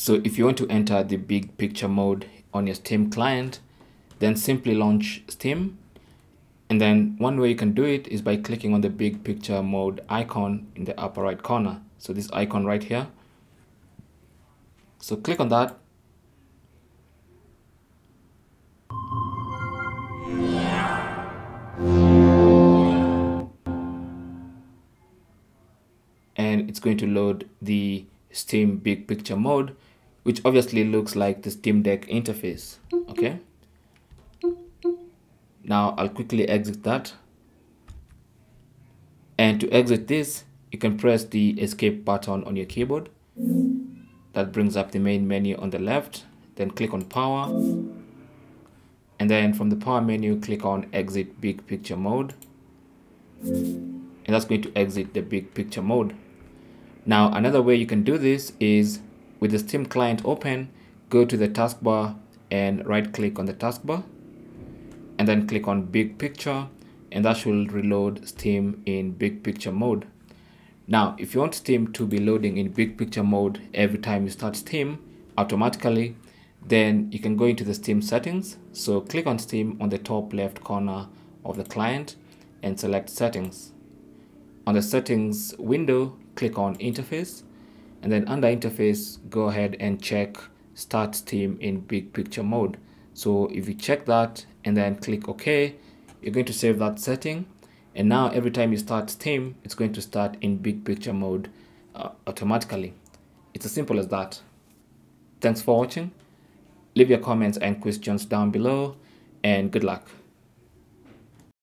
So if you want to enter the big picture mode on your Steam client, then simply launch Steam. And then one way you can do it is by clicking on the big picture mode icon in the upper right corner. So this icon right here. So click on that. And it's going to load the Steam big picture mode, which obviously looks like the Steam Deck interface. Okay. Now I'll quickly exit that. And to exit this, you can press the escape button on your keyboard. That brings up the main menu on the left. Then click on power. And then from the power menu, click on exit big picture mode. And that's going to exit the big picture mode. Now, another way you can do this is with the Steam client open, go to the taskbar and right click on the taskbar and then click on big picture and that should reload Steam in big picture mode. Now, if you want Steam to be loading in big picture mode every time you start Steam automatically, then you can go into the Steam settings. So click on Steam on the top left corner of the client and select settings. On the settings window, click on interface and then under interface go ahead and check start steam in big picture mode. So if you check that and then click ok you're going to save that setting. And now every time you start steam it's going to start in big picture mode uh, automatically. It's as simple as that. Thanks for watching. Leave your comments and questions down below and good luck